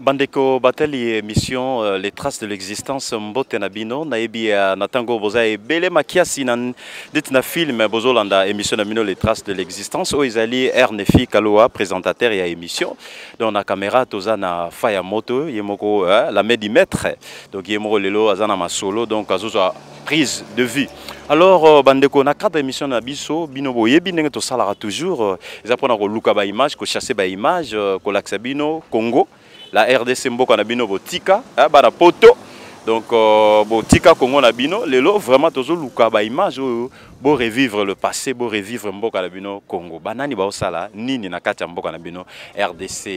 bandeko batali émission euh, les traces de l'existence mbote na bino nayebi euh, na ntango boza ebele makiasi na ndeti na filme bozolanda émission na bino les traces de l'existence oyo ezali rnefi kaloa présentateur ya émission donc na caméra toza na fa ya moto ye moko euh, la main du maître donc ye moko lelo aza na masolo donc azozwa prise de vue alors euh, bandeko na cadre émission na biso bino boyebi ndenge tosalaka toujours euh, eza mpona koluka baimage kochasse baimage euh, kolakisa bino congo la rdc mboka na bino botika eh, bana poto donc botika congo na bino lelo vraiment tozoluka baimage oyo borevivre le passé borevivre mboka na bino congo banani baosala nini na kati ya mboka na bino rdc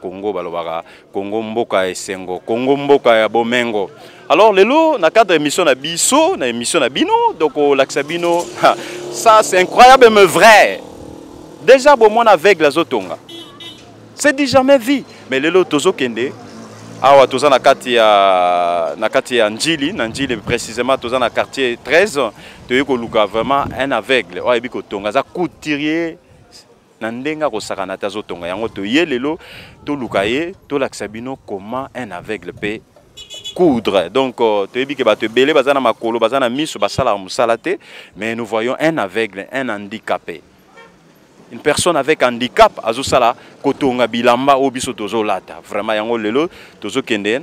congo balobaka Congo mboka ya esengo, Congo mboka ya bomengo. Alors lelo na cadre émission na biso, na émission na bino, donc oh, lakisa bino, ça c'est incroyable mais vrai. Déjà bon mon aveugle azotonga. C'est dit jamais vie, mais lelo tozo kende awa toza na kati ya na kati ya Njili, na Njili précisément toza na quartier 13, toyeko luka vraiment un aveugle, oyebi kotonga, za couturier na ndenge akosakana te azotonga yango toye lelo toluka ye tolakisa bino comment un aveugle mpe coudre donc euh, toyebi ke bato ebele baza na makolo baza na miso basalaka mosala te mais nous voyons un aveugle un handicapé une personne avec handicap azosala kotonga bilamba oyo biso tozolata vraiment yango lelo tozokende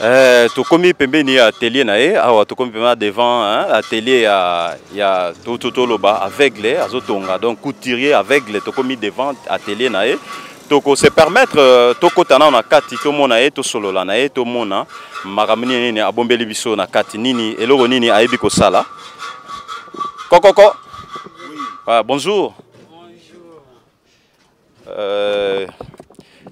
Eh, tokomi pembeni ya atelier na ye awa tokomi pembeni devant hein, atelier ya, ya totoloba aveugle azotonga donc couturier aveugle tokomi devant atelier na ye toko se permettre euh, tokota nao na kati tomona ye tosolola na ye tomona makambo nini nini abombeli biso na kati nini eloko nini ayebi kosala kokoko oui. ah, bonjour, bonjour. Euh,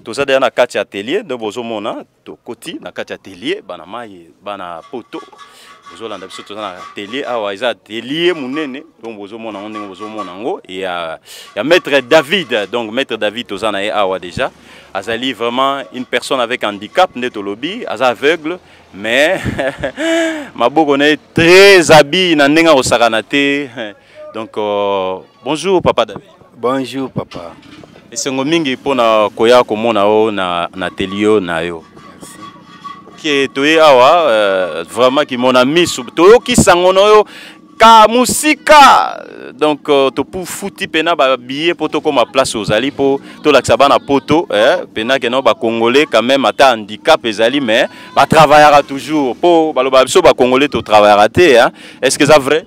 toza deja na kati ya atelier nde bozomona tokoti na kati ya atelier bana mai bana poto bozolanda biso toza na atelier awa eza atelier monene donc bozomona yango ndenge bozomona yango ya, ya maître david donc maître david toza na ye awa déjà azali vraiment une personne avec handicap nde tolobi aza aveugle mais maboko na ye très habile na ndenge akosakana te Donc euh, bonjour papa David. Bonjour papa. Esengo mingi pona koya komona o na na telio na yo. Ke toye awa euh, vraiment ki mona misu toyoki sango na yo ka musika donc euh, tofuti mpena babillet mpo tokóma place ozali mpo tolakisa bana poto eh, mpena kena bacongolais quand même ata handicap ezali mais batravaillaka toujours mpo baloba biso bacongolais totravaillaka te eh. est ce que eza vrai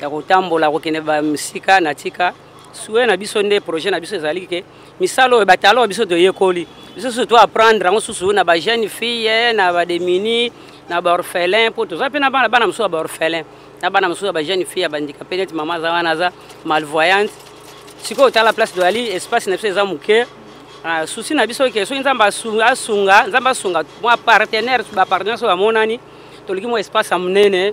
ya kotambola kokende bamisika na tika sue na biso nde projet na biso ezali ke misala oyo batalo oyo biso toyekoli biso susu to apprendre yango susu na bajeune fille na bademini na baorphelin mpo toza mpe na bana bana mosusu ya baorphelin na bana mosusu ya bajeune fille ya bandika mpe neti mama aza wana aza malvoyante sikoyo tala place doyali espace na biso eza moke ah, susi na biso ke soki nzambe asunga nzambe asunga mwa partenaire bapartenaire so bamonani toliki mwa espace ya monene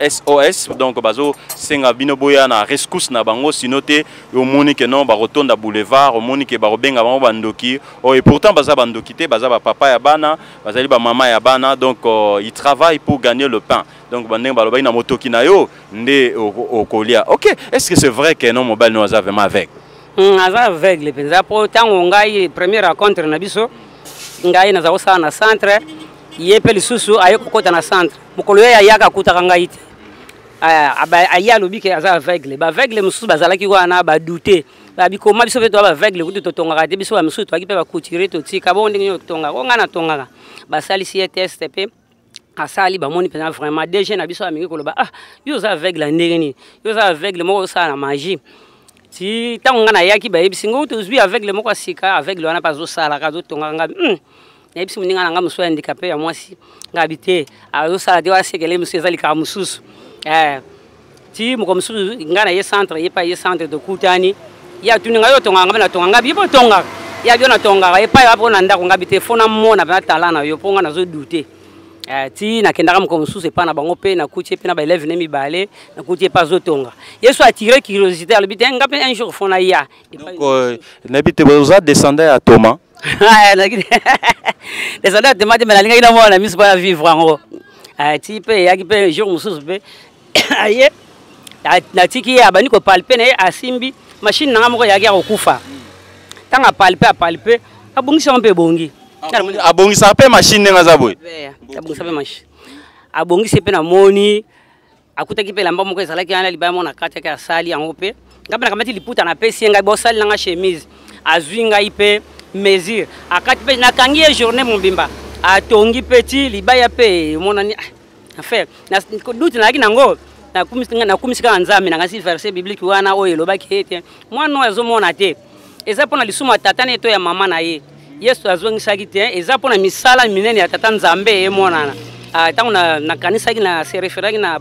SOS donc bazo senga bino boya na rescousse na bango sinon te omoni que non bakotonda boulevard omoni que bakobenga bango bandoki oh, et pourtant baza bandoki te baza ba papa ya bana bazali ba mama ya bana donc uh, ils travaillent pour gagner le pain donc bandenge balobaki na motoki na yo nde okolia ok est ce que c'est vrai que non mobali no aza vraiment aveugle mm, aza aveugle mpenza mpo ntango ngai premier rencontre na biso ngai naza kosala na centre ye mpe lisusu aye kokɔta na centre mokolo ye ayaka akutaka ngai te aye alobi ke aza aveugle baaveugle mosusu bazalaki wana badoute babikoma biso mpe toa baaveugle kutu totongaka te biso bamisusu toyaki mpe bacouturier totika bongo ndenge nini totongaka o ngai natongaka basalisi ye test mpe asali bamoni mpenza vraiment dg na biso amingi koloba ah yo oza aveugle ya ndenge nini yo oza aveugle moko osala na magie ti ntango ngai nayaki bayebisi ngai tozwi aveugle moko ya sika aveugle wana mpe azosalaka azotongaka ngai hmm. nayebisi moninga na ngai mosusu ya handikape ya mwasi ngabi te azosala te wasekele mosusu eza likaa mosusu eh, ti moko mosusu ngai na ye centre ye pa ye centre tokutani ye atuni ngai otongaka ngai natonga ngabi ye mpo otongaka ye abi yo natongaka epai wapi ona ndako ngabi te fo namona mpe natala na yo mpo ngai nazodute eh, ti nakendaka moko mosusu epai na bango mpe nakuti ye mpe na baeleve ne mibale nakuti ye mpe azotonga yesu atire curiosité alobi te ngai mpe un jour fo naya donc euh, nayebi te oza descendant ya toma Ah, descendant te mate me nalingaki namona na miso mpo na vivre yango ah, ti mpe eyaki mpe jour mosusu mpe aye ah, natiki ye abandi kopalpe na ye asimbi mashine na ngai moko eyaki ya kokufa ntango apalpe apalpe abongisi yango mpe ebongi abongisaka mpe mashine ndenge aza boye abongisa mpe mashine abongisi mpe namoni akutaki mpe elamba moko ezalaki wana libaya moko na kati yake asali yango mpe ngai mpe nakamati liputa napesi ye ngai bosaleli na ngai chemise azwi ngai mpe mesure akati mpe nakangi ye journée mobimba atongi mpe ti libaya mpe emonani ah, affaire duti nalaki nango nakumisi kaka nzambe na ngai si verset biblique wana oyo elobaki ete mwana oyo azomona te eza mpo na lisumu ya tata na ye to ya mama na ye yesu azongisaki te eza mpo na misala minene ya tata nzambe emonana ah, ntango nakanisaki na se referaki na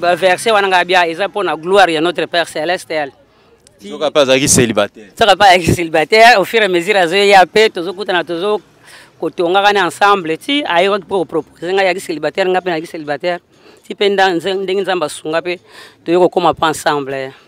baverse wana ngai bia eza mpo na gloire ya notre père celestial soka mpe azalaki célibataire soka mpe azalaki célibataire au fur et mesure azoya mpe tozokutana tozo kotongaka ne ensemble ti ayebaki mpo kopropose ngai yaki célibataire ngai mpe nayaki célibataire ti mpe ndenge nzambe asunga mpe toye kokóma mpe ensemble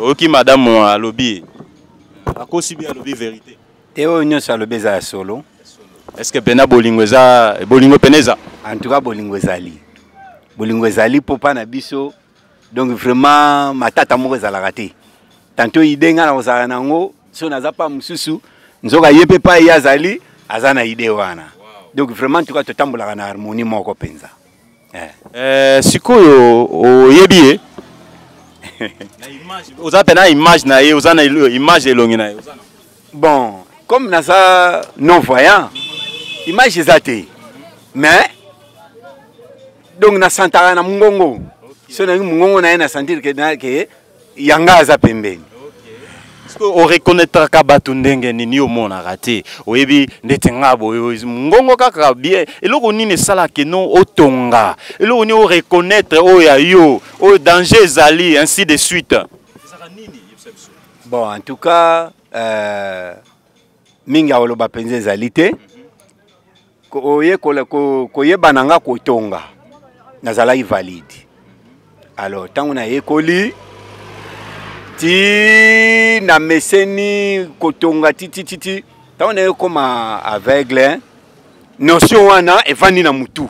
oyoki madame alobi akosi bi alobi verité te oyo nyonso alobi eza ya solo est ce que pena bolingo eza bolingo pena eza en tout cas bolingo ezali bolingo ezali mpo mpa na biso donc vraiment matata moko ezalaka te tanto ide ngai nakozala na yango so naza mpa mosusu nzoka ye mpe mpa ye azali aza na ide wana donc vraiment ntuka totambolaka na harmonie moko mpenza eh. eh, sikoyo oyebi ye oza mpe na image na ye oza na image ya elongi na ye bon comme naza non voyant image eza te mais donc nasantaka na mongongo so nangi mongongo na ye na sentir ke yanga aza pembeni oreconnaitraka bato ndenge nini yo omonaka te oyebi ndeti nga boye ngongo kaka bie eloko nini esalaka no otonga eloko nini oreconnaitre oyo ya yo oyo danger ezali ainsi de suite bon en tout cas euh, mingi akoloba mpenza ezali te koyekola ko, koyeba na nga kotonga nazalaki valide alors ntango nayekoli ti na meseni kotonga titititi ntango naye koma aveugle notion wana efandi na mutu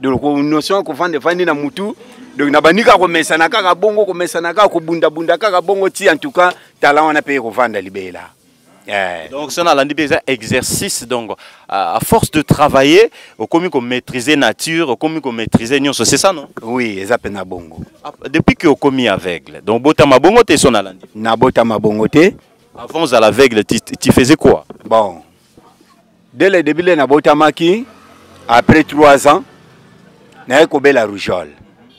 donc notion ya kofanda efandi na mutu donc nabandi kaka komesana kaka bongo komesana kaka kobundabunda kaka bongo ti en tout cas tala wana mpe ekofanda libela Eh. Donc ça nalandi pe eza exercice donc à force de travailler okomi ko maîtriser nature okomi ko maîtriser nyonso c'est ça non Oui eza pe na bongo ah, Depuis que okomi aveugle donc bota mabongo te so nalandi Na bota mabongo te Avant à l'aveugle tu, tu faisais quoi Bon Dès le début le nabotamaki après 3 ans naye kobela rougeole.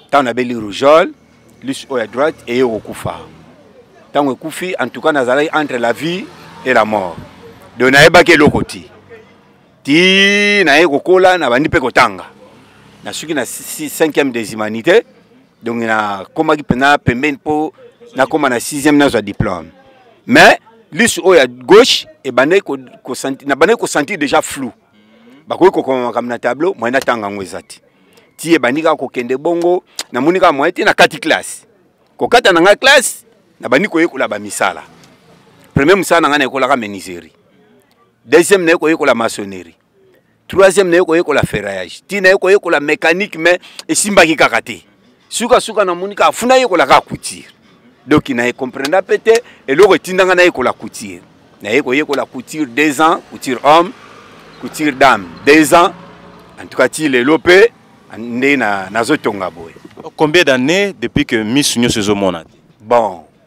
Ntango nabeli rougeole, lisu oyo ya droite eye kokufa. Ntango ekufi, en tout cas nazalaki entre la vie et la mort. Donc nayebaki eloko ti ti naye kokola nabandi mpe kotanga nasuki na 5e des humanités donc nakomaki mpenza pembeni mpo nakóma na sixième nazwa diplôme mais lisu oyo ya gauche ebandaki nabandaki kosentir déjà flou bakoki kokoma makambo na tableau moyen natanga yango eza te ti ebandi kaka kokende bongo namoni kaka moyen te nakati classe kokata na ngai classe nabandi koyekola bamisala premier mosala na ngai nayekolaka meniserie deuxième naye koyekola maçonnerie troisième naye koyekola ferrayage ti naye koyekola mécanique mais esimbaki kaka te sukasuka namoni kaka funa ayekola kaka couture donc naye comprenda mpe te eloko etindanga nayekola couture naye koyekola couture deux ans couture homme couture dame deux ans en tout cas ti lelo mpe nde nazotonga boye combien d'année depuis que misu nyonso ezomona te bon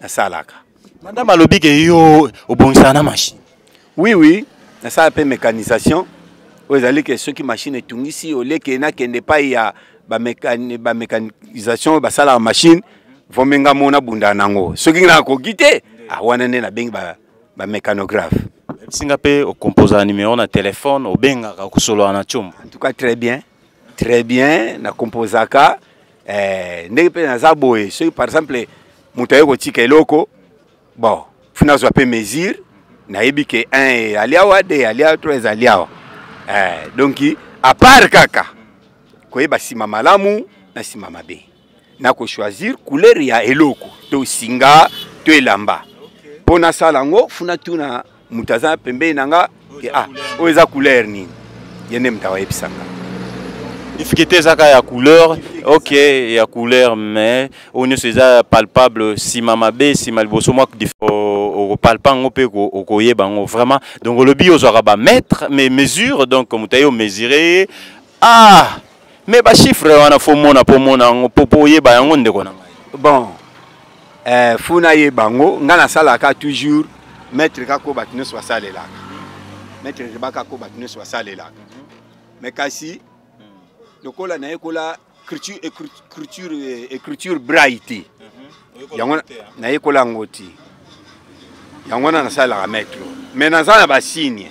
nasalaka madame alobi ke yo obongisaka na machine oui oui nasala mpe mécanisation oyo ezali ke soki machine etungisi oleke nakende epai ya bamécanisation oyo basalaka machine vomi nga mona bunda nango soki nakoki te ah, wana nde nabengi bamécanographe ba bisinga mpe okomposa numero na telefone obengaka kosolola na combo en tout cas très bien très bien na composaka eh, ndenge mpe naza boye soki par exemple moto aye kotika eloko bon funa azwa mpe mesure nayebi ke 1 ali awa 2 ali awa 3 ezali awa eh, donki apart kaka koyeba nsima malamu na nsima mabe nako choisir couleur ya eloko to singa to elamba mpo nasala yango funa tuna moto aza pembeni na nga ke ah oyo eza couleur nini ye nde moto awayebisa nga difficulté ezaka ya couleur ok ya couleur mais oyo nyonso eza palpable nsima mabe nsima liboso mwa okopalpa yango mpe okoyeba yango vraiment donc olobi ozwaka bamètre mais mesure donc moto aye omesure ye ah mais ba chiffre wana fo mona po mona yango po po oyeba yango ndeko na ngai bon eh, fo nayeba yango ngai nasalaka toujours maître kaka oyo bato nyonso basalelaka maître riba kaka oyo bato nyonso basalelaka mais kasi lokola nayekola écriture écriture braille te yango nayekola yango te yango wana nasalelaka maître mais naza na basigne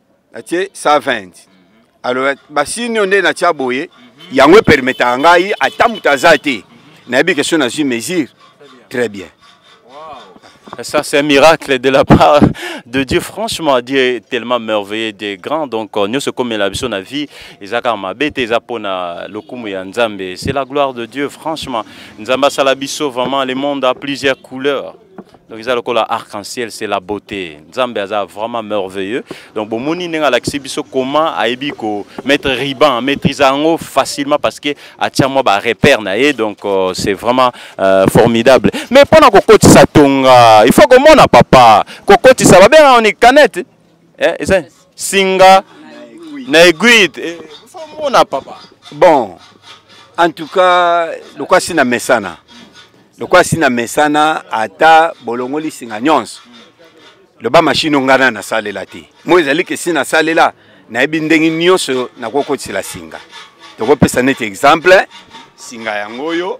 natie 120 alors basini oyo nde natia boye yango epermetaka ngai ata moto aza te nayebi question nazwi mesure très bien Ça, c'est un miracle de la part de Dieu. Franchement, Dieu est tellement merveilleux, Dieu est grand. Donc, euh, nous, ce comme la vision de la vie, ils ont ma bête, ils ont lokumu ya Nzambe. C'est la gloire de Dieu, franchement. Nzamba salabiso, vraiment, le monde a plusieurs couleurs. donc eza lokola arc en ciel c'est la beauté nzambe aza vraiment merveilleux donc bomoni ndenge alakisi biso comment ayebi ko mettre riban maîtrise yango facilement parce que atia mwa ba repère na ye donc euh, c'est vraiment euh, formidable mais mpona kokotisa tonga il faut komona papa kokotisa babengaka ni canette eh, eza singa na aiguille eh, mona papa bon en tout cas lokola si na mesana lokola si na mesana ata bolongoli singa nyonso loba mashine onga na nasalela te moi ezali ke si nasalela nayebi ndenge nyonso nakokotisela singa tokopesa neti exemple singa yango oyo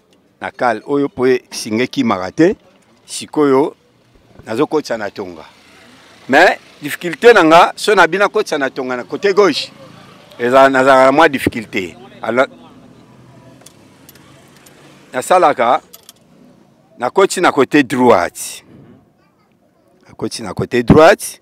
na kale oyo mpo esinga ekimaka te sikoyo nazokotisa na tonga mais difficulté na nga so na bino akotisa na tonga na côté gauche ezala nazalaka na mwa difficulté alors nasalaka nakoti na côté droite nakoti na côté droite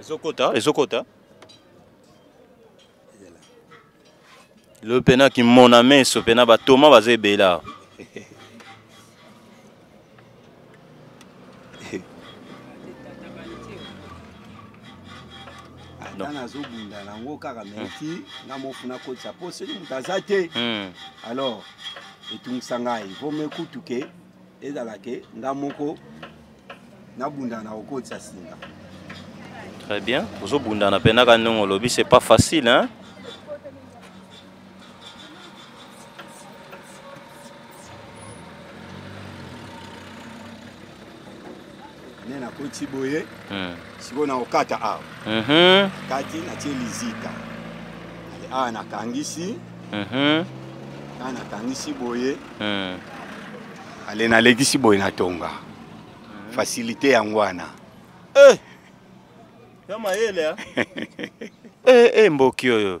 ezokota ezokota lo mpena kimona meso mpena batoma baza ebele awa ata nazobunda nango kaka meti hmm. nga mofu nakotisa mpo soki moto aza te hmm. alors etungisa ngai vome kutuke ezala ke nga moko nabundana na kokotisa singa très bien ozobundana mpe naka ndenge olobi c'est pas facile hein? ne nakoti boye hmm. sikoyo nakokata awa mhm. kati natie lizita awa nakangisi mhm. awa nakangisi boye hmm. ale nalekisi boye na tonga hmm. fasilite yango wana eh! ya mayele eh, eh, mboki oyo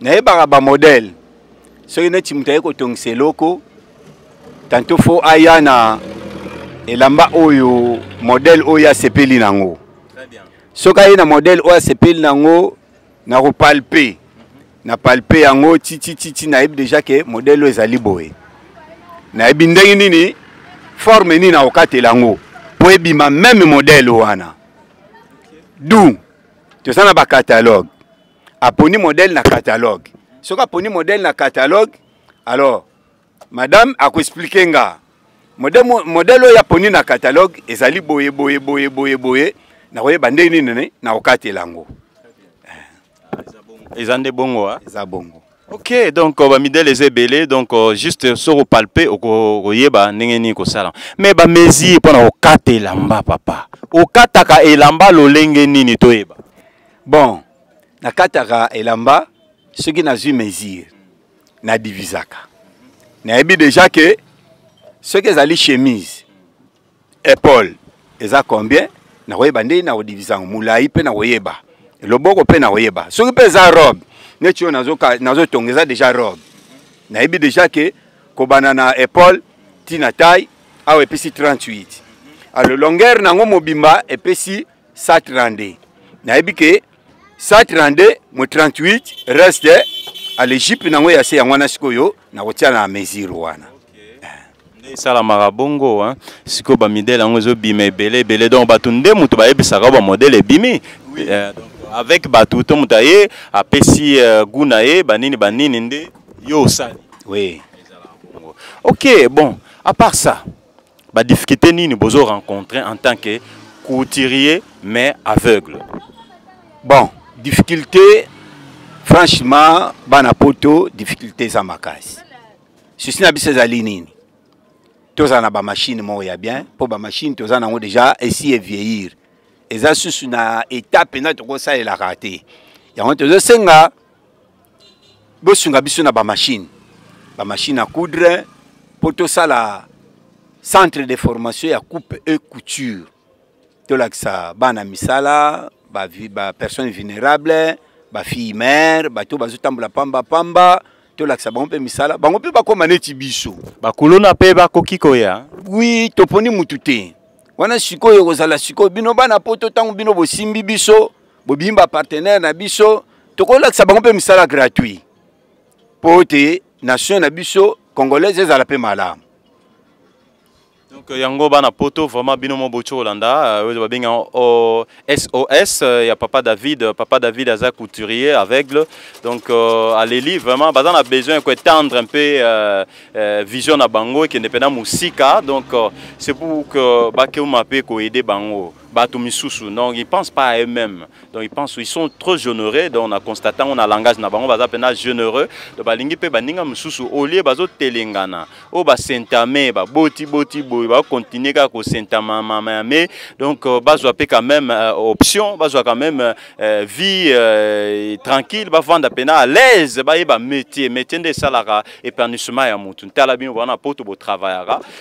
nayebaka bamodele soki neti moto aye kotongisa eloko tanto fo aya na elamba oyo modele oyo asepeli na yango soki aye na modele oyo asepeli na yango nakopalpe na palpe yango titititi nayebi deja ke modele oyo ezali boye nayebi ndenge nini forme nini nakokatela yango mpo ebima meme modele wana du toza na bacatalogue aponi modèle na catalogue soki aponi modèle na catalogue alors madame akoexplike nga modèle oyo aponi na catalogue ezali boye boye boye boye boye nakoyeba ndenge nini nakokatela yango eza nde bongo eza bongo Ok, donc euh, ba midele eza ebele, donc euh, juste soko palpe okoyeba ndenge nini kosala. Mais ba mesure pona okata elamba papa. Okataka elamba lolenge nini toyeba? Bon, nakataka elamba soki nazwi mesure na divisaka. Nayebi déjà que soki ezali chemise Epole eza combien na koyeba ndenge na kodivisa yango molai mpe na koyeba loboko mpe na koyeba soki mpe eza robe neti oyo nazotonga eza deja robe nayebi deja ke kobanda na epole ti na taille awa epesi 38 alors longueur na yango mobimba epesi 132 nayebi ke 132 mo 38 reste à l'Égypte nango ya se yango wana sikoyo nakotia na mesure wana nde esalamaka bongo hein. sikoyo bamidele yango ezobima ebele ebele donc bato nde moto bayebisaka bamodele ebimi oui. euh, avec bato to moto aye apesi euh, goût na ye banini banini nde yo osali oui. ok bon à part ça Ba difficultés nini bozo rencontrer en tant que couturier mais aveugle? Bon, difficulté franchement bana poto difficulté eza makasi. Souci na biso ezali nini? Tozala na ba machine moko ya bien mpo ba machine toza nango déjà esi evieillir eza susu na état mpenza tokosalelaka te yango tozosenga bosunga biso na bamashine bamashine ya coudre mpo tosala centre de formation ya coupe e couture tolakisa bana misala bapersonne ba vulnérable bafille mare bato bazotambola pamba pamba tolakisa bango mpe misala bango mpe bakóma neti biso bakuluna mpe bakoki koya wi toponi motu te wana sikoyo ekozala sikoyo bino bana poto ntango bino bosimbi biso bobimi bapartenaire na biso tokolakisa bango mpe misala gratuit mpo ete nation na biso congolaise ezala mpe malamu donc euh, yango bana poto vraiment bino mo bocho olanda euh, oyo babenga sos euh, ya papa david papa david aza couturier aveugle donc aleli vraiment baza na besoin ko étendre un peu vision na bango ekende mpena mosika donc c'est pour que bakema mpe koaide bango bato misusu donc ils pensent pas à eux-mêmes donc ils pensent ils sont trop généreux donc na constatant on a langage na bango baza pena généreux donc balingi pe baninga misusu au lieu bazo telengana o ba sentame ba boti boti boy ba continuer ka ko sentama mama mais donc euh, bazwa pe quand même euh, option bazwa quand même euh, vie euh, tranquille ba vanda pena à l'aise ba yeba métier métier nde salaka épanouissement ya mutu ntala bino bana poto bo travaillera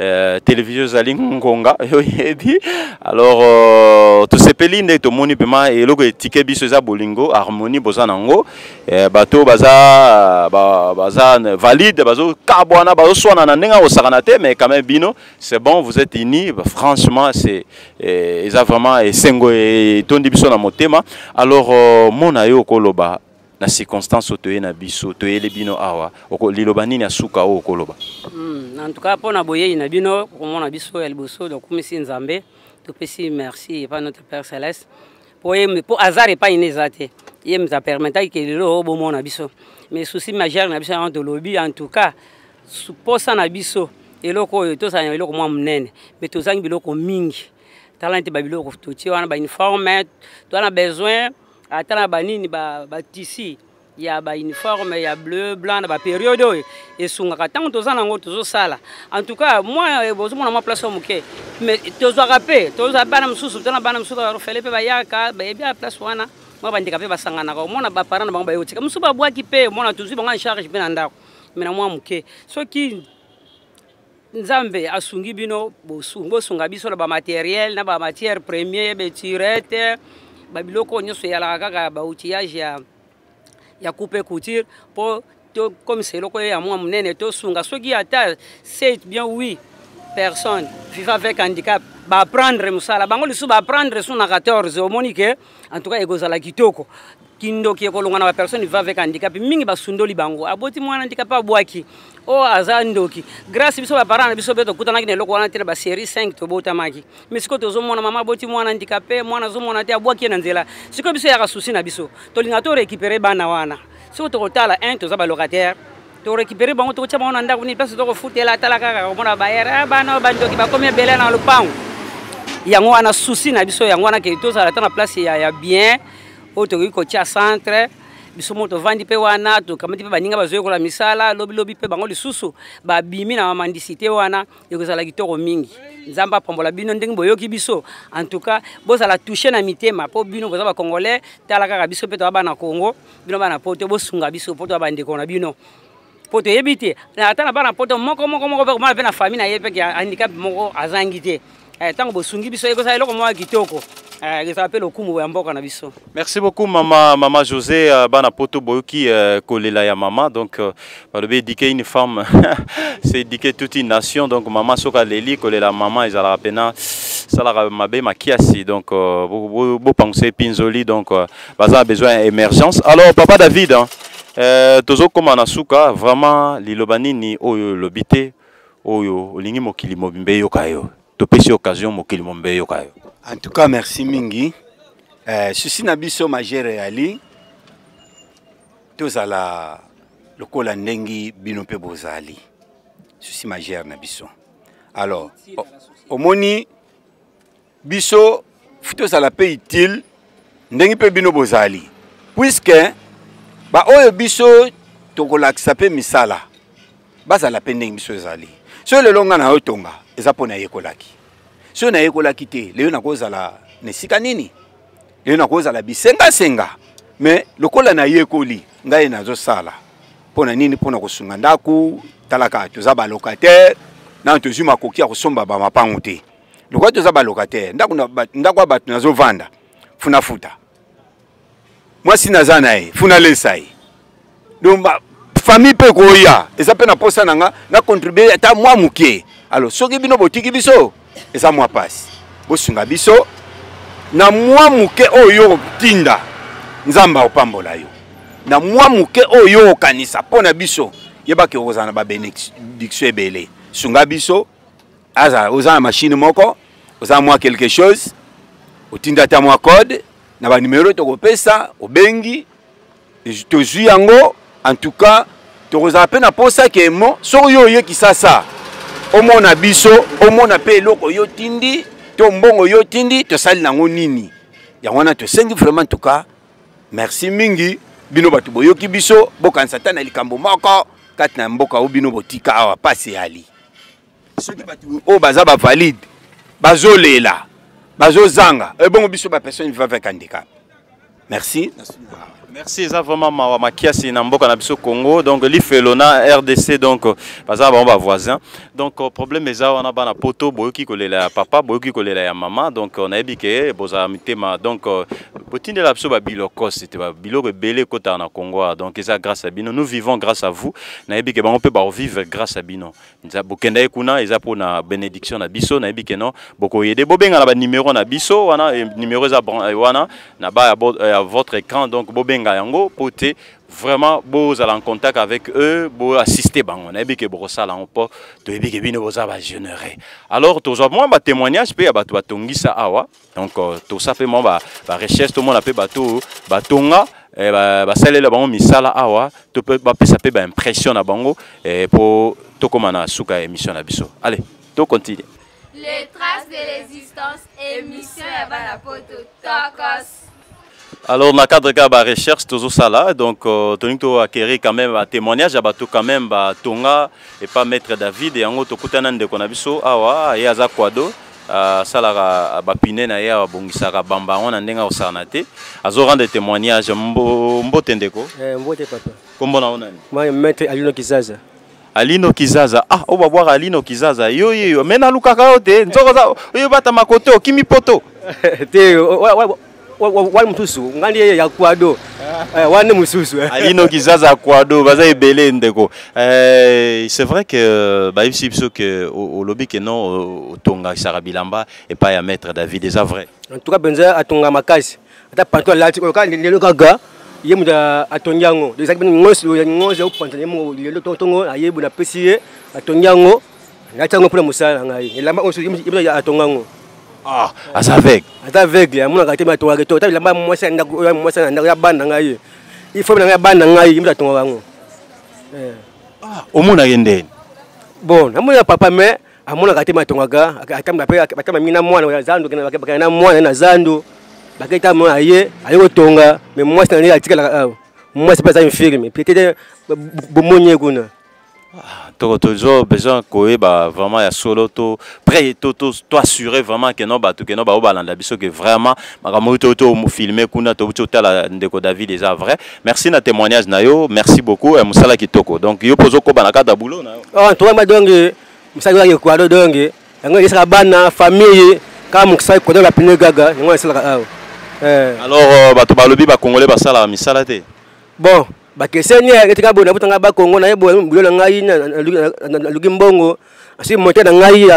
Euh, télévision ezali ngonga oyebi alors euh, tosepeli nde tomoni mpema eloko etike biso eza bolingo harmonie boza na yango euh, bato baza baza valide bazokabwana bazoswana na ndenge akosakana te mais quand même bino c'est bon vous êtes unis franchement c'est eza vraiment esengo etondi biso na motema alors mona yo okoloba na circonstance oyo toye na biso toyeli bino awa liloba nini ya suka oyo okoloba hmm, en tout cas mpo na boyei na bino komona biso ya liboso tokumisi nzambe topesi merci epai notre père céleste mpo ye mpo hasard epai ne eza te ye moto apermetaki ke lelo oyo bomona biso mais souci majeur na biso yango tolobi en tout cas mposa na biso eloko oyo tozala na eloko mwa monene mais tozangi biloko mingi tala nete babiloko totie wana bauniforme toza na besoin ata na banini batisi ya bauniforme ya bleu blanc na baperiode oyo esungaka ntango toza na yango tozosala en tout cas mwa eh, bozomona mwa place oyo moke mais tozwaka mpe toza bana mosusu tona bana mosusu barofele mpe bayaka bayebi ya place wana mwa bandeka mpe basanganaka omona baparent na bango baye kotika mosusu babwaki mpe omona tozwi bango en charge mpe na ndako me na mwa moke soki nzambe asungi bino bosunga biso na bamateriel na bamatière premier beturete babiloko nyonso eyalaka kaka ya baoutillage ya, ya coupe couture mpo tokomisa eloko ye ya mwa monene tosunga soki ata se bien oui personne vive avec handicap baapprendre mosala bango lisusu baapprendre so na 14 omoni ke en tout cas ekozala kitoko kindoki ekolonga na bapersone viva avec handicap mingi basundoli bango aboti mwana handicap abwaki o oh, aza ndoki grâce biso baparent na biso mpe tokutanaki na eloko wana te na baserie 5 tobotamaki mais sikoyo tozomona mama aboti mwana handicapé mwana azomona te abwaki ye na nzela sikoyo biso yaka susi na biso tolinga to récupere bana wana sikoyo tokotala 1 toza balocataire torécupere bango tokotya bango na ndako nini place tokofutela atala kaka komona bayere ah, bana oyo bandoki bakomi ebele na lopango yango wana susi na biso yango wana ke tozala ta na place ya, ya bien oyo tokoki kotia centre biso moko tovandi mpe wana tokamati mpe baninga bazoyekola misala lobilobi mpe bango lisusu babimi na mamandisite wana ekozala kitoko mingi nzambe apambola bino ndenge boyoki biso en tout cas bozala touche na mitema mpo bino boza bacongolais tala kaka biso mpe toza bana congo bino bana poto bosunga biso mpo toza bandeko na bino mpo toyebi te ata na bana poto moko moko moko mpe komona mpe na famille na ye mpe handicap moko azangi te eh, ntango bosungi biso ekozala eloko moko ya kitoko eh, ezala mpe lokumu ya mboka na biso merci beaucoup mama mama josé euh, bana poto boyoki euh, kolela ya mama donc euh, balobi édiquer une femme c'est édiquer toute une nation donc mama soki aleli kolela mama ezalaka mpena salaka mabe makiasi donc bopangusa epinzoli donc baza na besoin ya émergence alors papa david hein, euh, tozokóma na suka vraiment liloba nini oyo olobi te oyo olingi mokili mobimba eyoka yo topesi occasion mokili mobimba eyoka yo en tout cas merci mingi euh, susi na biso magere yali tozala lokola ndenge bino mpe bozali susi magere na biso alors omoni biso tozala mpe utile ndenge mpe bino bozali puiske baoyo biso tokolakisa mpe misala bazala mpe ndenge biso ezali soki lelo ngai na yo tonga eza mpo nayekolaki soki nayekolaki te lelo nakozala na esika nini lelo nakozala bisengasenga me lokola nayekoli ngai nazosala mpo na nini mpo na kosunga ndako talaka toza balocataire nano tozwi makoki ya kosomba bamapango te lokola toza balocataire ndako ndako ya bato nazovanda funa futa mwasi naza na ye funa lesa ye donc famille mpe koya eza mpe na mposa na nga na contribue ata mwa moke alors soki bino botiki biso eza mwa mpasi bosunga biso na mwa moke oyo okotinda nzambe akopambola yo na mwa moke oyo okanisa mpo na biso yebaki okozala na babenediktio ebele sunga biso aza oza na machine moko oza mwa quelque chose otinda ata mwa code na banumero tokopesa obengi tozwi yango en tout cas tokozala mpe na mposa ke mo soki yo oye kisasa omona biso omona mpe eloko yo tindi to mbongo yo tindi tosali nango nini yango wana tosengi vraiment en tout cas merci mingi bino bato boyoki biso bokanisa ata na likambo moko kati na mboka oyo bino botika awa mpasi eyali soki bato oyo baza bavalide bazolela bazozanga ebongo biso bapersonne viva avec handicap merci merci eza vraiment mawa makiasi na mboka na biso congo donc lifelo na rdc donc baza bango bavoisin donc euh, problème eza wana bana poto boyoki kolela ya papa boyoki kolela ya mama donc euh, nayebi ke bozala mitema donc euh, botindela biso babilokos te babiloko ebele ekotaka na congo awa donc eza grâce ya bino nous vivons grâce à vous nayebi ke bango mpe baovivre grâce ya bino bokendaki kuna eza mpo na benediction na biso nayebi ke non bokoyede bobengana banimero na biso wana eh, nimero eza eh, wana na ba ya eh, votre écran donc bobenga yango mpo te vraiment bozala en contact avec eux boassiste bango nayebi ke bokosala yango mpo toyebi ke bino boza bagénéré alors tozwa mwa batémoignage mpe ya bato batongisa awa ah, donc euh, tosa mpe mwa barecherche ba tomona mpe bato oyo batonga eh, basalela bango misala awa to mpe bapesa mpe baimpression na bango eh, mpo tokóma na suka ya émission na biso allez to continue les traces de résistance émission ya bana poto tokos Alors, na cadre ka ba recherche tozo sala donc euh, toni to acquérir quand même un témoignage à tout quand même ba tonga et pas maître David et ango tokutana ndeko na biso awa ye aza kwado asalaka euh, bapine na ye abongisaka bamba yango na ndenge akosala na te azo rendre témoignage mbote ndeko eh, mbote papa kombo na yo nani maître alino kizaza Alino Kizaza. Ah, oyo babwaka Alino Kizaza. Yo yo yo, mais nalukaka yo te. Nzoko za oyo bata makoto okimi poto. te wani mosusu ngai nde ya kwado ah. eh, wana mosusu eh. alino kizaza ya kwado baza ebele ndeko eh, c'est vrai que bayebisi biso ke olobi ke non otongakisaka bilamba epai ya maître david eza vrai en tout cas mpenza atonga makasi ata panto alati oyo kaka lelo kaka ye moto atongi yango ezalaki bino nyonso ya nyonso yakopanzana ye moko lelo tongo ayebi napesi ye atongi yango nayati yango mpona mosala na ngai elamba oyo ye atonga yango ah, aza aveugle aza aveugle amonaka te atongaka to ata elamba mwasi ya ndako oyo mwasi na ndako ya bana na ngai ye ifobe na ngai ya bana na ngai ye moto atongaka yango eh. ah, omonaka ye ndeni bon namoni ya papa mais amonaka te matongaka atambula mpe batamba mingi na mwana ya zando bakenda na mwana na zando bakei ta mwana ye aye kotonga me mwasi na ye atikalaka awa mwasi mpe aza infirme peut-être bomoni ye kuna ah, toko toujours besoin koyeba vraiment ya solo to près to to to assurer vraiment que non bato que non bao balanda biso que vraiment makambo to to filmer kuna to to tala ndeko David eza vrai merci na témoignage na yo merci beaucoup et musala kitoko donc yo pozo ko banaka da boulot na yo ah to ma donge mosali ozaki ekwado donge yango esaka bana famille kaka mokisaki kodo la pine gaga yango esalaka awa eh. alors euh, bato balobi bacongolais basalaka misala te bon bakeseni etika boye nabutanga bakongo naye boye bilo na ngai naluki mbongo asi mote na ngai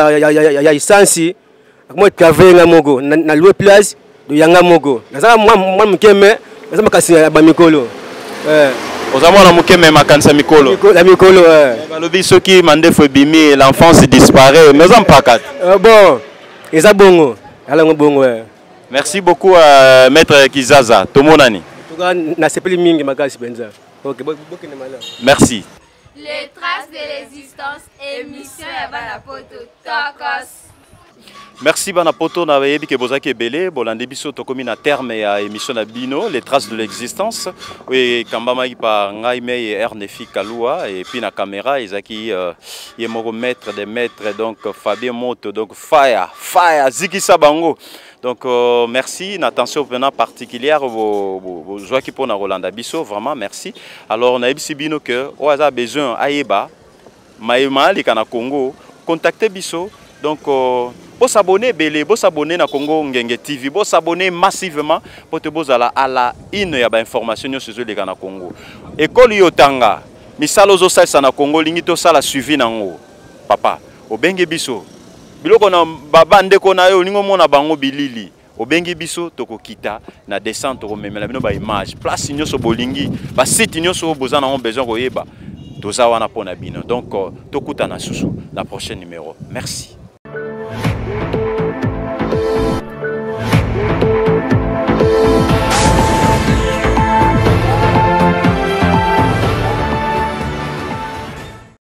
ya isansi akomaki travaille nga moko na loue place ya nga moko nazalaka mwana moke me naza makanisi ya bamikolo eh. oza mwana moke me makanisi ya mikolo ya mikolo eh. eh, balobi soki mandefu ebimi l'enfance disparaît me oza mpaka bon eza bongo alango bongo merci beaucoup uh, maître kizaza tomonani nasepeli mingi makasi mpenza okay, bokende malamu merci Les traces de l'existence, émission ya bana poto. Tokos. Merci bana poto na yebi ke bozaki ebele bolandi biso tokomi na terme ya émission na bino les traces de l'existence oyo ekambamaki par ngai mei Ernefi Kalua et puis na caméra ezaki euh, ye moko maître des maîtres donc Fabien Moto donc fire fire zikisa bango Donc euh, merci na attention pena particulière bozwaki mpo na kolanda biso vraiment merci alors nayebisi bino ke oyo aza besoin ayeba maye maaleka na congo contacte biso donc euh, bosabone ebele bosabone na congo ngenge tv bosabone massivement mpo te bozala à la une ya bainformation nyonso ezoleka na congo ekolo yo otanga misala ozosalisa na congo olingi tosala suivi na yango Papa, obengi biso biloko na baba ndeko na yo olingi omona bango bilili obengi biso tokokita na descente tokomemela bino baimage place nyonso bolingi basite nyonso oyo boza nango besoin koyeba toza wana mpo na bino donc euh, tokutana susu na prochain numero merci